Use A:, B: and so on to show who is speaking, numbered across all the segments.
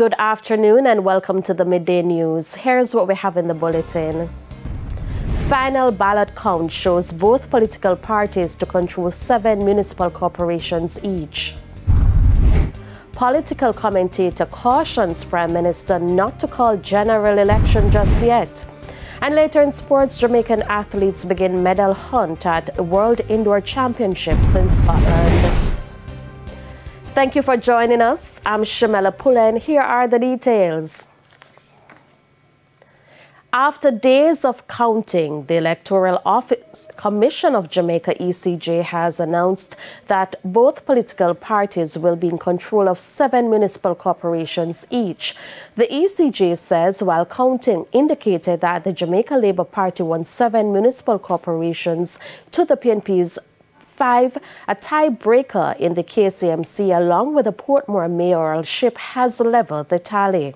A: Good afternoon and welcome to the midday news. Here's what we have in the bulletin. Final ballot count shows both political parties to control seven municipal corporations each. Political commentator cautions Prime Minister not to call general election just yet. And later in sports, Jamaican athletes begin medal hunt at World Indoor Championships in Scotland. Thank you for joining us. I'm Shamela Pullen. Here are the details. After days of counting, the Electoral Office Commission of Jamaica ECJ has announced that both political parties will be in control of seven municipal corporations each. The ECJ says while counting indicated that the Jamaica Labour Party won seven municipal corporations to the PNP's five, a tiebreaker in the KCMC along with the Portmore mayoralship has leveled the tally.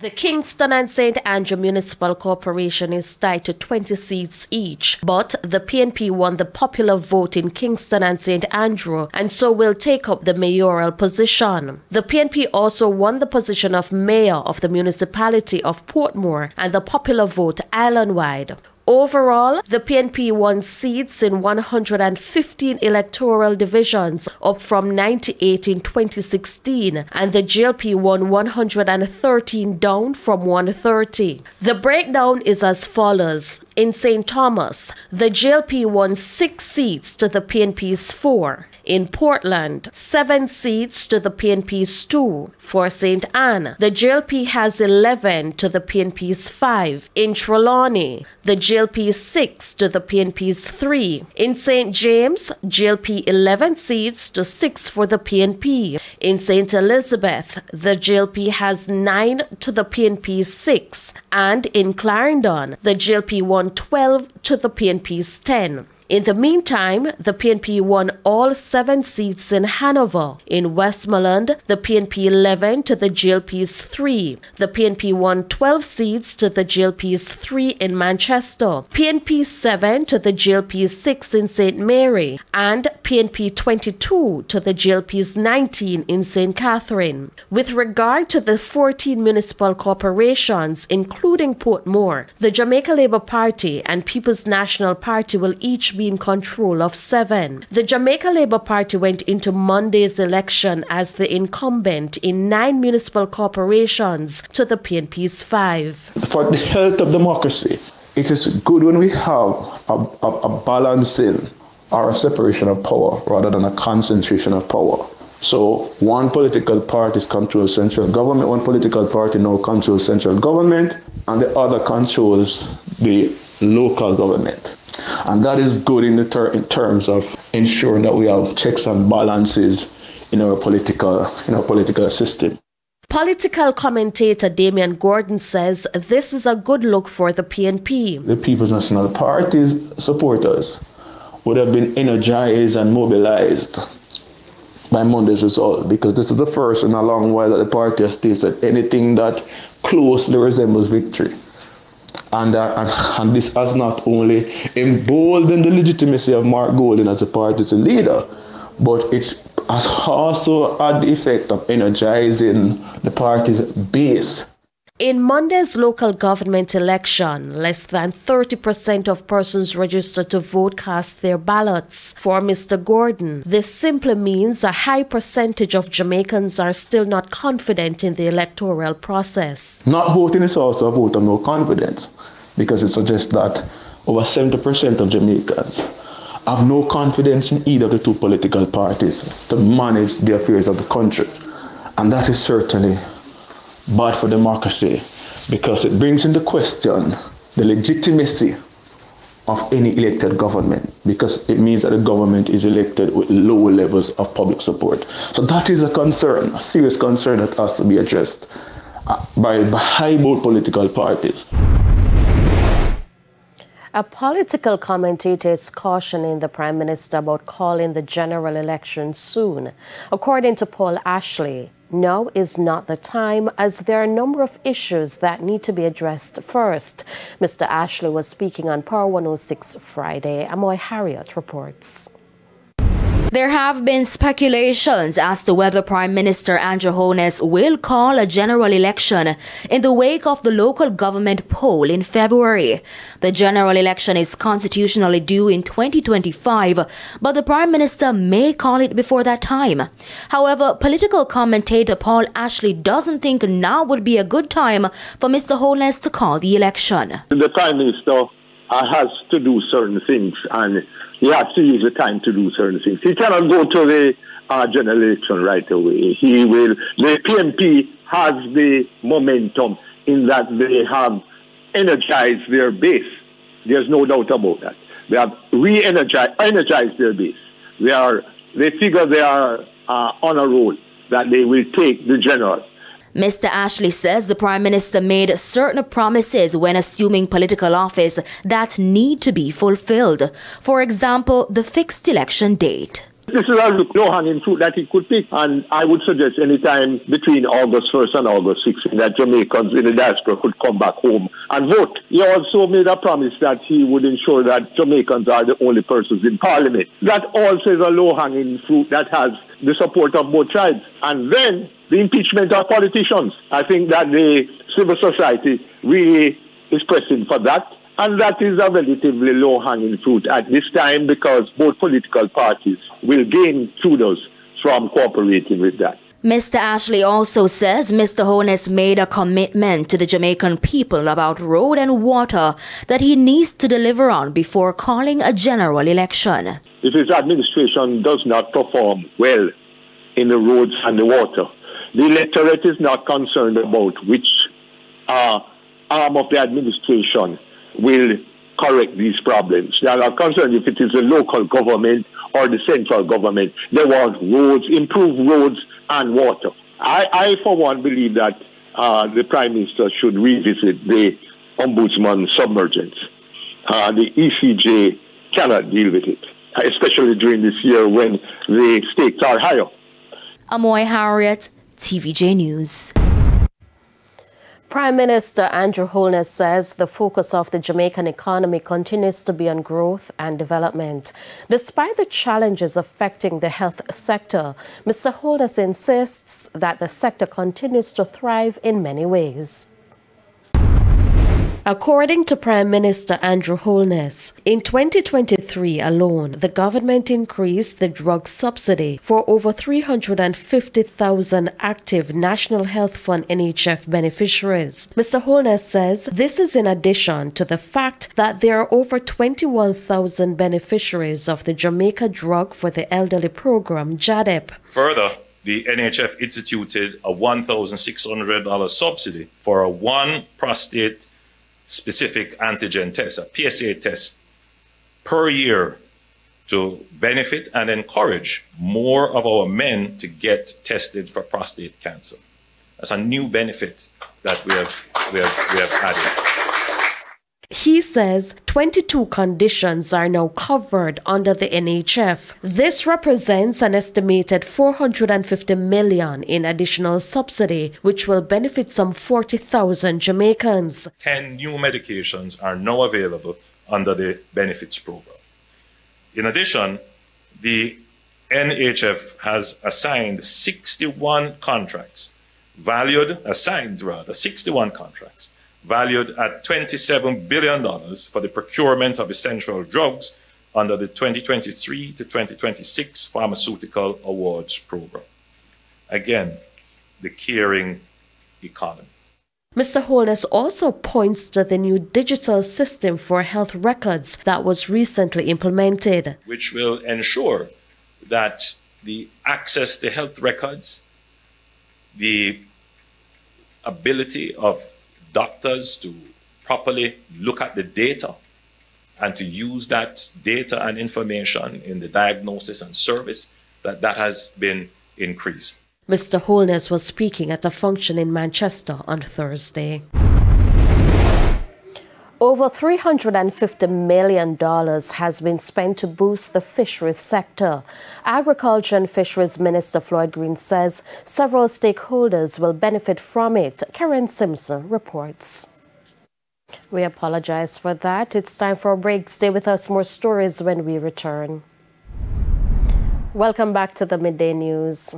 A: The Kingston and St. Andrew Municipal Corporation is tied to 20 seats each, but the PNP won the popular vote in Kingston and St. Andrew and so will take up the mayoral position. The PNP also won the position of mayor of the municipality of Portmore and the popular vote island-wide. Overall, the PNP won seats in 115 electoral divisions, up from 98 in 2016, and the JLP won 113 down from 130. The breakdown is as follows. In St. Thomas, the JLP won six seats to the PNP's four. In Portland, seven seats to the PNP's two. For St. Ann, the JLP has 11 to the PNP's five. In Trelawny, the JLP 6 to the PNP's 3. In St. James, JLP 11 seats to 6 for the PNP. In St. Elizabeth, the JLP has 9 to the PNP's 6. And in Clarendon, the JLP won 12 to the PNP's 10. In the meantime, the PNP won all seven seats in Hanover. In Westmoreland, the PNP 11 to the JLP's 3. The PNP won 12 seats to the JLP's 3 in Manchester. PNP 7 to the JLP's 6 in St. Mary. And PNP 22 to the JLP's 19 in St. Catherine. With regard to the 14 municipal corporations, including Portmore, the Jamaica Labour Party and People's National Party will each be in control of seven. The Jamaica Labour Party went into Monday's election as the incumbent in nine municipal corporations to the PNP's five.
B: For the health of democracy, it is good when we have a, a, a balancing or a separation of power rather than a concentration of power. So one political party controls central government, one political party now controls central government, and the other controls the local government. And that is good in, the ter- in terms of ensuring that we have checks and balances in our political in our political system.
A: Political commentator Damian Gordon says this is a good look for the PNP.
B: The People's National Party's supporters would have been energized and mobilized by Monday's result because this is the first in a long while that the party has tasted anything that closely resembles victory. And, uh, and, and, this has not only emboldened the legitimacy of Mark Golding as a party's leader, but it has also had the effect of energizing the party's base.
A: In Monday's local government election, less than 30% of persons registered to vote cast their ballots. For Mr. Gordon, this simply means a high percentage of Jamaicans are still not confident in the electoral process.
B: Not voting is also a vote of no confidence because it suggests that over 70% of Jamaicans have no confidence in either of the two political parties to manage the affairs of the country. And that is certainly bad for democracy because it brings into question the legitimacy of any elected government because it means that the government is elected with lower levels of public support. So that is a concern, a serious concern that has to be addressed uh, by, by both political parties.
A: A political commentator is cautioning the Prime Minister about calling the general election soon. According to Paul Ashley, now is not the time as there are a number of issues that need to be addressed first. Mr. Ashley was speaking on Power 106 Friday. Amoy Harriet reports.
C: There have been speculations as to whether Prime Minister Andrew Holness will call a general election in the wake of the local government poll in February. The general election is constitutionally due in 2025, but the Prime Minister may call it before that time. However, political commentator Paul Ashley doesn't think now would be a good time for Mr. Holness to call the election.
D: The Prime Minister has to do certain things and he has to use the time to do certain things. He cannot go to the uh, general election right away. He will. The PNP has the momentum in that they have energized their base. There's no doubt about that. They have re-energized energized their base. They are. They figure they are uh, on a roll that they will take the general.
C: Mr. Ashley says the Prime Minister made certain promises when assuming political office that need to be fulfilled. For example, the fixed election date.
D: This is a low hanging fruit that he could pick, and I would suggest any time between August 1st and August 6th that Jamaicans in the diaspora could come back home and vote. He also made a promise that he would ensure that Jamaicans are the only persons in Parliament. That also is a low hanging fruit that has the support of both sides. And then the impeachment of politicians. I think that the civil society really is pressing for that. And that is a relatively low hanging fruit at this time because both political parties will gain kudos from cooperating with that.
C: Mr. Ashley also says Mr. Holness made a commitment to the Jamaican people about road and water that he needs to deliver on before calling a general election.
D: If his administration does not perform well in the roads and the water, the electorate is not concerned about which uh, arm of the administration will correct these problems. They are concerned if it is the local government or the central government. They want roads, improved roads and water. I, I for one, believe that uh, the Prime Minister should revisit the Ombudsman submergence. Uh, the ECJ cannot deal with it, especially during this year when the stakes are higher.
C: Amoy Harriet, TVJ News.
A: Prime Minister Andrew Holness says the focus of the Jamaican economy continues to be on growth and development. Despite the challenges affecting the health sector, Mr. Holness insists that the sector continues to thrive in many ways. According to Prime Minister Andrew Holness, in 2023 alone, the government increased the drug subsidy for over 350,000 active National Health Fund NHF beneficiaries. Mr. Holness says this is in addition to the fact that there are over 21,000 beneficiaries of the Jamaica Drug for the Elderly program, JADEP.
E: Further, the NHF instituted a $1,600 subsidy for a one prostate specific antigen test, a PSA test, per year to benefit and encourage more of our men to get tested for prostate cancer. That's a new benefit that we have, we have, we have added.
A: He says 22 conditions are now covered under the NHF. This represents an estimated 450 million in additional subsidy, which will benefit some 40,000 Jamaicans.
E: 10 new medications are now available under the benefits program. In addition, the NHF has assigned 61 contracts, valued, assigned rather, 61 contracts valued at $27 billion for the procurement of essential drugs under the 2023 to 2026 Pharmaceutical Awards Program. Again, the caring economy.
A: Mr. Holness also points to the new digital system for health records that was recently implemented,
E: which will ensure that the access to health records, the ability of doctors to properly look at the data and to use that data and information in the diagnosis and service, that that has been increased.
A: Mr. Holness was speaking at a function in Manchester on Thursday. Over $350 million has been spent to boost the fisheries sector. Agriculture and Fisheries Minister Floyd Green says several stakeholders will benefit from it. Karen Simpson reports. We apologize for that. It's time for a break. Stay with us. More stories when we return. Welcome back to the Midday News.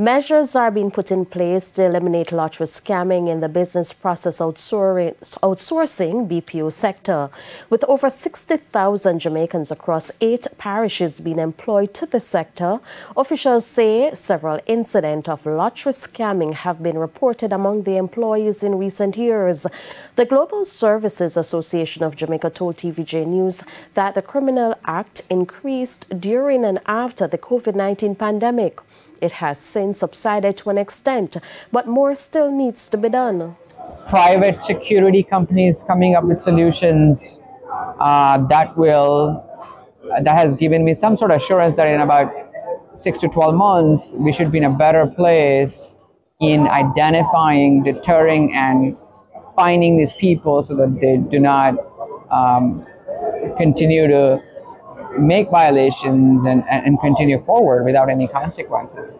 A: Measures are being put in place to eliminate lottery scamming in the business process outsourcing, BPO sector. With over 60,000 Jamaicans across eight parishes being employed to the sector, officials say several incidents of lottery scamming have been reported among the employees in recent years. The Global Services Association of Jamaica told TVJ News that the Criminal Act increased during and after the COVID 19 pandemic. It has since subsided to an extent, but more still needs to be done.
F: Private security companies coming up with solutions uh, that will that has given me some sort of assurance that in about six to 12 months we should be in a better place in identifying, deterring, and finding these people so that they do not um, continue to make violations and, and continue forward without any consequences.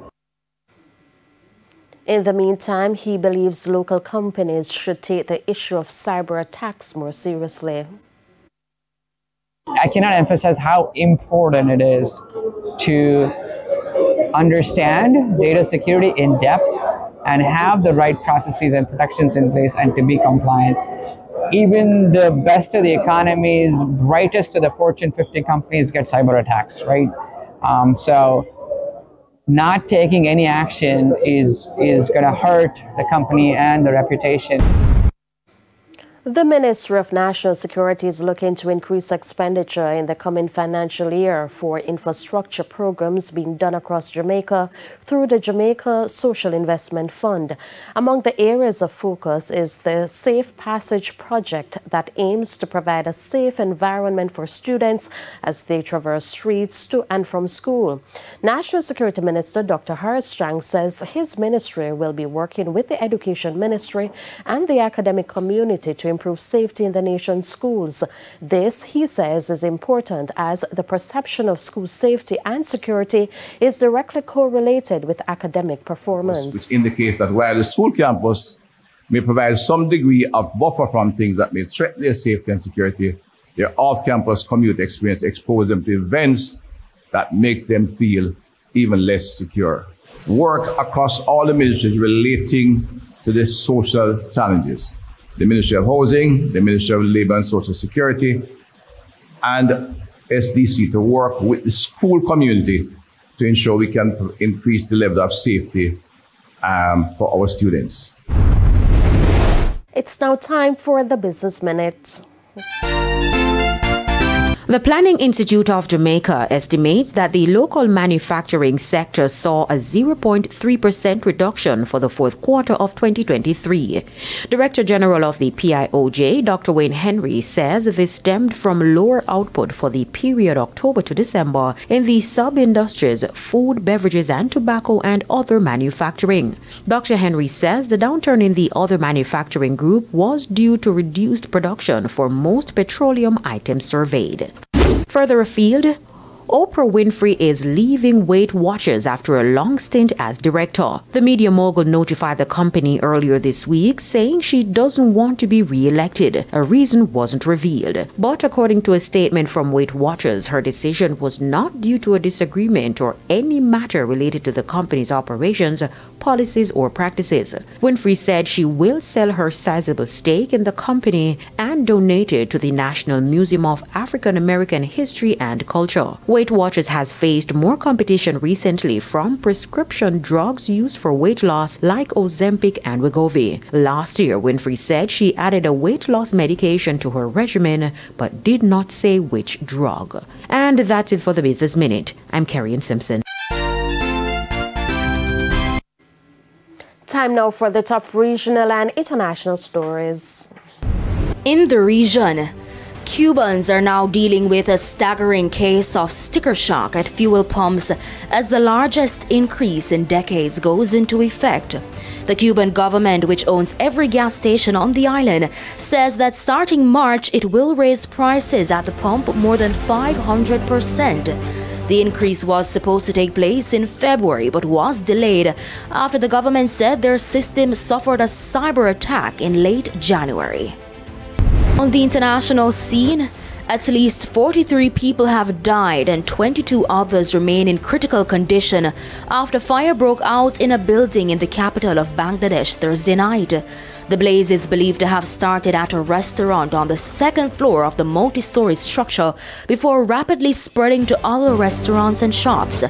A: In the meantime, he believes local companies should take the issue of cyber attacks more seriously.
F: I cannot emphasize how important it is to understand data security in depth and have the right processes and protections in place and to be compliant even the best of the economies, brightest of the Fortune 50 companies get cyber attacks, right? Um, so not taking any action is is going to hurt the company and the reputation.
A: The Ministry of National Security is looking to increase expenditure in the coming financial year for infrastructure programs being done across Jamaica through the Jamaica Social Investment Fund. Among the areas of focus is the Safe Passage project that aims to provide a safe environment for students as they traverse streets to and from school. National Security Minister Dr. Horace Chang says his ministry will be working with the Education Ministry and the academic community to improve safety in the nation's schools. This, he says, is important as the perception of school safety and security is directly correlated with academic performance.
G: Which indicates that while the school campus may provide some degree of buffer from things that may threaten their safety and security, their off-campus commute experience exposes them to events that makes them feel even less secure. Work across all the ministries relating to the social challenges the Ministry of Housing, the Ministry of Labor and Social Security, and SDC to work with the school community to ensure we can increase the level of safety um, for our students.
A: It's now time for the Business Minute.
H: The Planning Institute of Jamaica estimates that the local manufacturing sector saw a 0.3% reduction for the fourth quarter of 2023. Director General of the PIOJ, Dr. Wayne Henry, says this stemmed from lower output for the period October to December in the sub-industries food, beverages and tobacco and other manufacturing. Dr. Henry says the downturn in the other manufacturing group was due to reduced production for most petroleum items surveyed. Further afield, Oprah Winfrey is leaving Weight Watchers after a long stint as director. The media mogul notified the company earlier this week saying she doesn't want to be re-elected. A reason wasn't revealed. But according to a statement from Weight Watchers, her decision was not due to a disagreement or any matter related to the company's operations, policies, or practices. Winfrey said she will sell her sizable stake in the company and donate it to the National Museum of African American History and Culture. Weight Watchers has faced more competition recently from prescription drugs used for weight loss like Ozempic and Wegovy. Last year, Winfrey said she added a weight loss medication to her regimen but did not say which drug. And that's it for the Business Minute. I'm Carrie Simpson.
A: Time now for the top regional and international stories.
C: In the region, Cubans are now dealing with a staggering case of sticker shock at fuel pumps as the largest increase in decades goes into effect. The Cuban government, which owns every gas station on the island, says that starting March it will raise prices at the pump more than 500%. The increase was supposed to take place in February but was delayed after the government said their system suffered a cyber attack in late January. On the international scene, At least 43 people have died and 22 others remain in critical condition after fire broke out in a building in the capital of Bangladesh Thursday night. The blaze is believed to have started at a restaurant on the second floor of the multi-story structure before rapidly spreading to other restaurants and shops.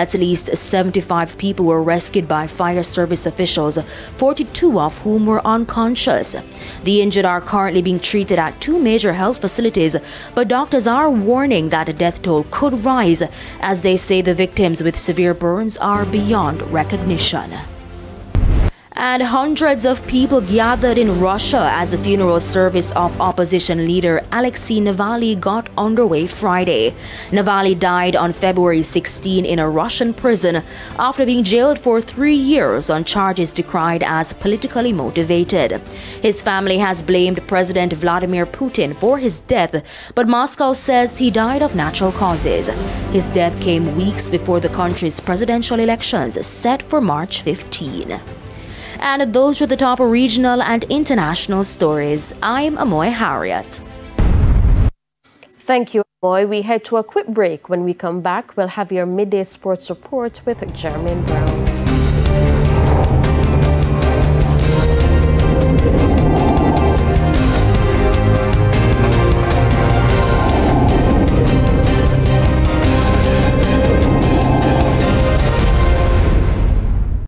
C: At least 75 people were rescued by fire service officials, 42 of whom were unconscious. The injured are currently being treated at two major health facilities, but doctors are warning that the death toll could rise as they say the victims with severe burns are beyond recognition and hundreds of people gathered in Russia as the funeral service of opposition leader Alexei Navalny got underway Friday. Navalny died on February 16 in a Russian prison after being jailed for three years on charges decried as politically motivated. His family has blamed President Vladimir Putin for his death, but Moscow says he died of natural causes. His death came weeks before the country's presidential elections set for March 15. And those were the top regional and international stories. I'm Amoy Harriet.
A: Thank you, Amoy. We head to a quick break. When we come back, we'll have your midday sports report with Jermaine Brown.